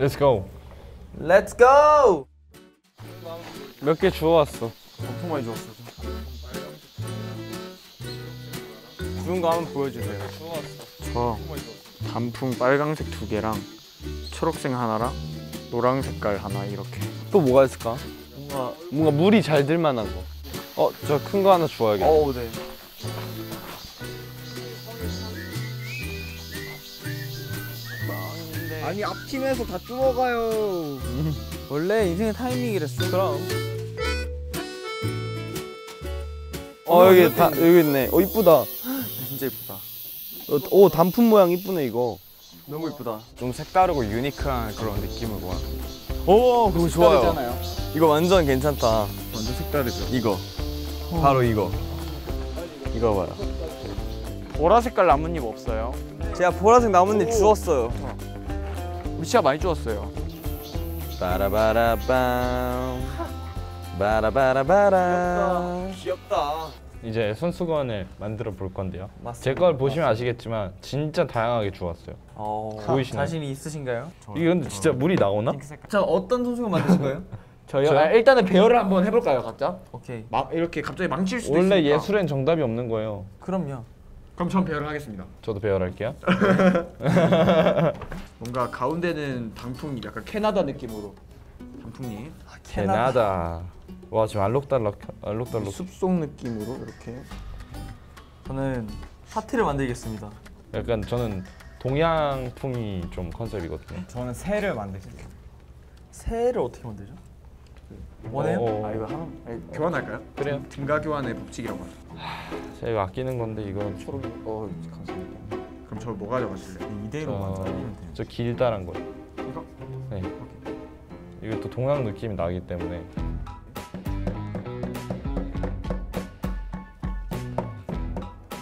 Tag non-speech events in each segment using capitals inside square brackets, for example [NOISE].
Let's go. Let's go! 몇 개 주워왔어. 엄청 많이 주웠어. 주운 거 한번 보여주세요. 저 단풍 빨강색 두 개랑 초록색 하나랑 노랑 색깔 하나 이렇게. 또 뭐가 있을까? 뭔가 뭔가 물이 잘 들만한 거. 어, 저 큰 거 하나 주워야겠다. 어우 네. 아니 앞팀에서 다 쭈어가요. 원래 인생의 타이밍이랬어. 그럼. 어, 여기 다 여기 있네. 어, 이쁘다. 진짜 이쁘다. 어, 오, 단풍 모양 이쁘네 이거. 너무 이쁘다. 좀 색다르고 유니크한 그런 느낌을 모아. 오, 그거 좋아요. 색다르잖아요. 이거 완전 괜찮다. 완전 색다르죠. 이거. 바로 이거. 이거 봐요. 보라 색깔 나뭇잎 없어요. 제가 보라색 나뭇잎 주웠어요. 우 리 진짜 많이 주웠어요. 바라바라밤. 바라바라바람. 귀엽다. 이제 손수건을 만들어 볼 건데요. 맞습니다. 제걸 보시면 아시겠지만 진짜 다양하게 주웠어요. 어. 보이시나요? 자신이 있으신가요? 이게 근데 진짜 물이 나오나? 자 어떤 선수가 만드신 거예요? [LAUGHS] 저요? 저요? 아, 일단은 배열을 한번 해볼까요, 각자? 오케이. 막 이렇게 갑자기 망칠 수도 원래 있으니까. 예술엔 정답이 없는 거예요. 그럼요. 그럼 전 배열을 하겠습니다. 저도 배열할게요. [LAUGHS] 뭔가 가운데는 단풍잎, 약간 캐나다 느낌으로 단풍잎. 캐나다. 와 지금 알록달록 알록달록. 숲속 느낌으로 이렇게. 저는 하트를 만들겠습니다. 약간 저는 동양풍이 좀 컨셉이거든요. 저는 새를 만들게요. 새를 어떻게 만들죠? 원해요? 어, 아 이거 하나 아니, 교환할까요? 그래요. 등가 교환의 법칙이라고 하죠. 제가 아끼는 건데 이건 초록. 어 감사합니다. 그럼 저 뭐 가져가실래요? 이대로 저, 만들면 돼요. 저 길다란 거요. 이거? 네. 이게 또 동양 느낌이 나기 때문에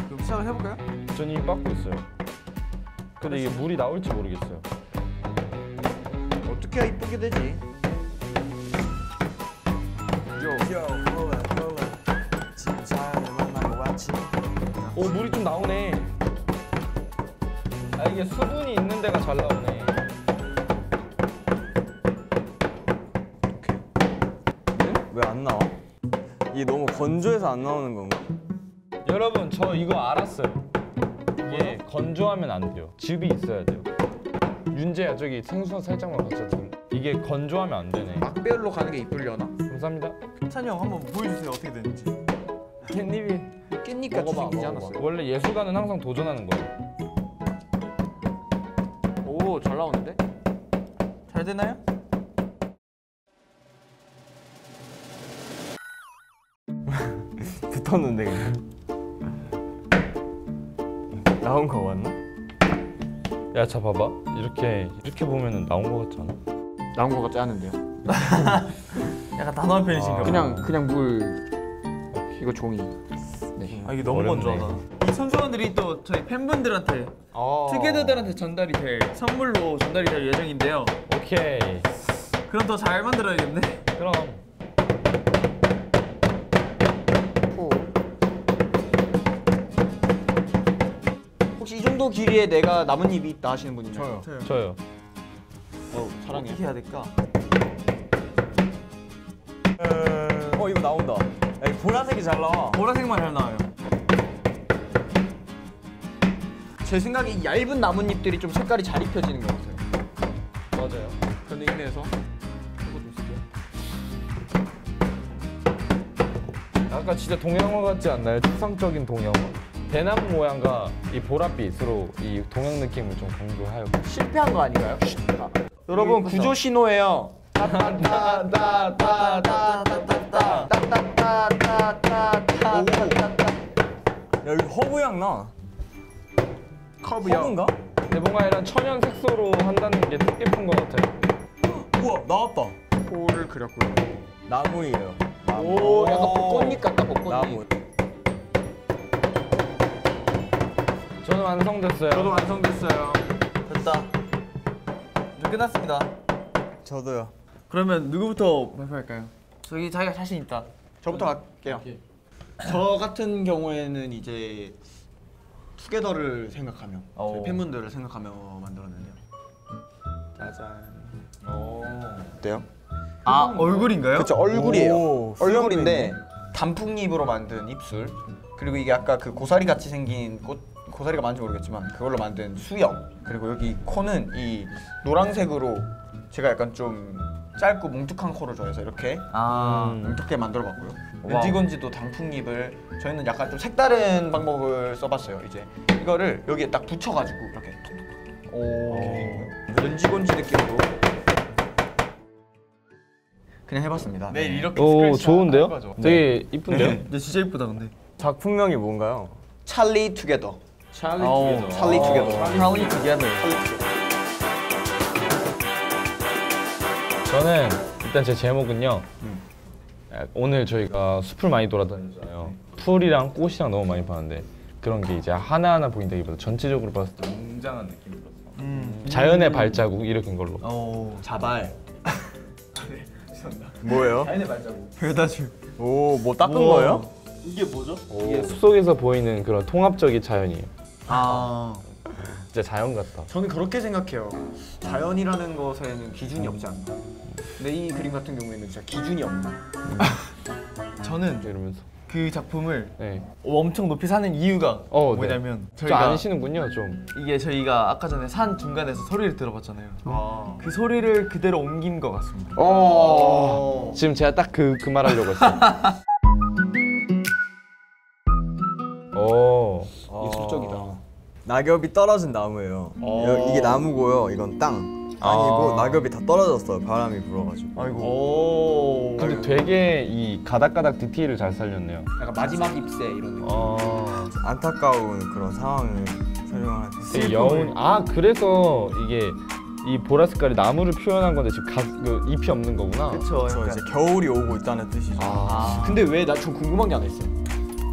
그럼 시작을 해볼까요? 전 이미 빻고 있어요. 근데 이게 물이 나올지 모르겠어요. 어떻게 해야 이쁘게 되지? 오 물이 좀 나오네. 아 이게 수분이 있는 데가 잘 나오네. 왜 안 나와? 이게 너무 건조해서 안 나오는 건가? 여러분 저 이거 알았어요. 이게 건조하면 안 돼요. 즙이 있어야 돼요. 윤재야 저기 생수한 살짝만 갖다 줘. 이게 건조하면 안 되네. 막배열로 가는 게 이쁘려나? 감사합니다. 찬이 형 한번 보여주세요. 어떻게 되는지. 깻잎이 깻잎 같이 먹어봐, 생기지 먹어봐. 않았어요? 원래 예술가는 항상 도전하는 거예요. 오 잘 나오는데? 잘 되나요? [LAUGHS] 붙었는데 그냥. 나온 거 맞나? 야, 자 봐봐. 이렇게 이렇게 보면은 나온 거 같지 않아? 나온 거 같지 않은데요? [LAUGHS] 약간 단호한 편이신가 아. 봐요. 그냥 그냥 물 이거 종이 네. 아 이게 너무 어렵네. 건조하다. 이 선수원들이 또 저희 팬분들한테 투게더들한테 전달이 될 선물로 전달이 될 예정인데요. 오케이. 그럼 더 잘 만들어야겠네. 그럼 혹시 이 정도 길이에 내가 나뭇잎이 있다 하시는 분 있나요? 저요. 저요. 어, 사랑해요 어떻게 해야 될까? 어 이거 나온다. 야, 이 보라색이 잘 나와. 보라색만 잘 나와요. 제 생각에 이 얇은 나뭇잎들이 좀 색깔이 잘 입혀지는 것 같아요 맞아요. 그런 의미에서 약간 진짜 동양화 같지 않나요? 추상적인 동양화. 대나무 모양과 이 보랏빛으로 이 동양 느낌을 좀 강조하여. 실패한 거 아닌가요? 여러분 구조 신호예요 야 여기 허브향 나. 허브인가? 근데 뭔가 이런 천연 색소로 한다는 게 뜻깊은 것 같아요. 우와 나왔다. 포를 그렸고요 나무예요. 나무. 오 약간 벚꽃잎 같다 벚꽃잎 나무. 저는 완성됐어요. 저도 완성됐어요 됐다. 이제 끝났습니다. 저도요. 그러면 누구부터 발표할까요? 저기 자기가 자신 있다. 저부터 갈게요 저 같은 경우에는 이제 투게더를 생각하며 저희 오. 팬분들을 생각하며 만들었는데요 짜잔 어때요? 아 얼굴인가요? 그쵸 얼굴이에요. 오, 얼굴인데 단풍잎으로 만든 입술 그리고 이게 아까 그 고사리 같이 생긴 꽃 고사리가 맞는지 모르겠지만 그걸로 만든 수염 그리고 여기 코는 이 노란색으로 제가 약간 좀 짧고 뭉툭한 코를 좋아해서 이렇게 아 뭉툭하게 만들어봤고요. Wow. 은지건지도 단풍잎을 저희는 약간 좀 색다른 방법을 써봤어요. 이제 이거를 여기에 딱 붙여가지고 이렇게 톡톡톡 오 은지건지 느낌으로 그냥 해봤습니다. 네 이렇게 오 스크래치 좋은데요? 하는 거죠. 되게 이쁜데요? [LAUGHS] 네 진짜 이쁘다 근데 작품명이 뭔가요? 찰리 together. 찰리 together. 찰리 together. 찰리 together 저는 일단 제 제목은요. 아, 오늘 저희가 숲을 많이 돌아다니잖아요. 풀이랑 꽃이랑 너무 많이 봤는데 그런 게 이제 하나하나 보인다기보다 전체적으로 봤을 때 웅장한 느낌이 들었어. 음. 자연의 발자국 이렇게 걸로. 오 자발. 뭐예요? 배다주 오, 뭐 닦은 거예요? 이게 숲속에서 보이는 그런 통합적인 자연이에요. 아 진짜 자연 같다. 저는 그렇게 생각해요. 자연이라는 것에는 기준이 없지 않나. 근데 이 그림 같은 경우에는 진짜 기준이 없나. [LAUGHS] 저는 이러면서. 그 작품을 네. 엄청 높이 사는 이유가 어, 네. 뭐냐면 좀 저희가 아시는군요, 좀. 이게 저희가 아까 전에 산 중간에서 소리를 들어봤잖아요. 그 소리를 그대로 옮긴 것 같습니다. 어. 지금 제가 딱 그 그 말 하려고 했어요. [LAUGHS] 오. 예술적이다. 낙엽이 떨어진 나무예요. 여- 이게 나무고요. 이건 땅. 땅이고 낙엽이 다 떨어졌어요. 바람이 불어가지고. 아이고. 오. 근데 되게 이 가닥가닥 디테일을 잘 살렸네요. 약간 마지막 잎새 이런 느낌. 어. 안타까운 그런 상황을 설명할 때. 되게 여운. 아 그래서 이게 이 보라 색깔이 나무를 표현한 건데 지금 가, 그 잎이 없는 거구나. 그쵸. 저 약간. 이제 겨울이 오고 있다는 뜻이죠. 아. 근데 왜 나 좀 궁금한 게 하나 있어요.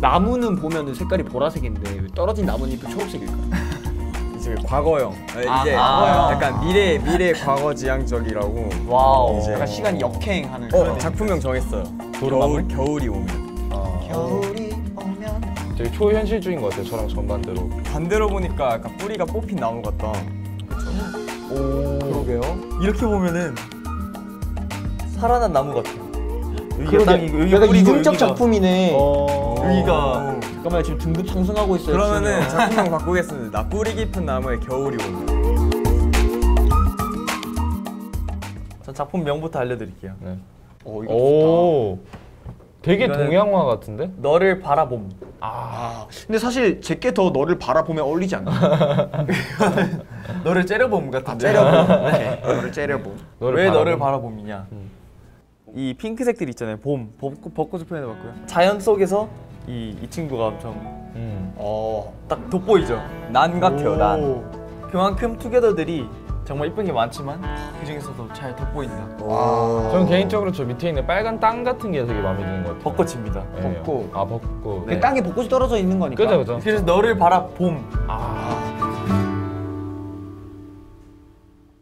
나무는 보면은 색깔이 보라색인데 왜 떨어진 나뭇잎은 초록색일까요? [LAUGHS] 이제 과거형. 네, 아, 이제 과거형. 약간 미래 미래 과거 지향적이라고. Wow. 이제 약간 시간이 역행하는 어 그런 작품명 정했어요. 겨울 겨울이 오면. 겨울이 오면 되게 초현실적인 것 같아요. 저랑 정반대로. 반대로 보니까 약간 뿌리가 뽑힌 나무 같다. 그러게요. 이렇게 보면은 살아난 나무 같아요. 여기가 그러게. 땅이고 여기가 약간 뿌리고 이중적 여기가- 작품이네. 여기가 잠깐만 지금 등급 상승하고 있어요. 그러면은 작품명 바꾸겠습니다. 뿌리 깊은 나무에 겨울이 오면. 전 작품 명부터 알려드릴게요. 네. 어 이거 좋다. 오. 되게 이거는- 동양화 같은데? 너를 바라봄. 아, 근데 사실 제게 더 너를 바라보면 어울리지 않나? [LAUGHS] 너를 째려봄 같은데. 째려보. [LAUGHS] 네. 너를 째려보. 너를 왜 너를 바라봄? 바라봄이냐? 음. 이 핑크색들 있잖아요. 봄, 벚꽃, 벚꽃을 표현해 봤고요. 자연 속에서 이, 이 친구가 엄청 음. 어. 딱 돋보이죠. 난 같아요. 난. 오. 그만큼 투게더들이 정말 이쁜 게 많지만 그 중에서도 잘 돋보인다. 저는 개인적으로 저 밑에 있는 빨간 땅 같은 게 되게 마음에 드는 것 같아요. 벚꽃입니다. 네. 벚꽃. 아 벚꽃. 그 땅에 벚꽃이 떨어져 있는 거니까. 그죠 그죠. 그래서 너를 바라 봄. 아.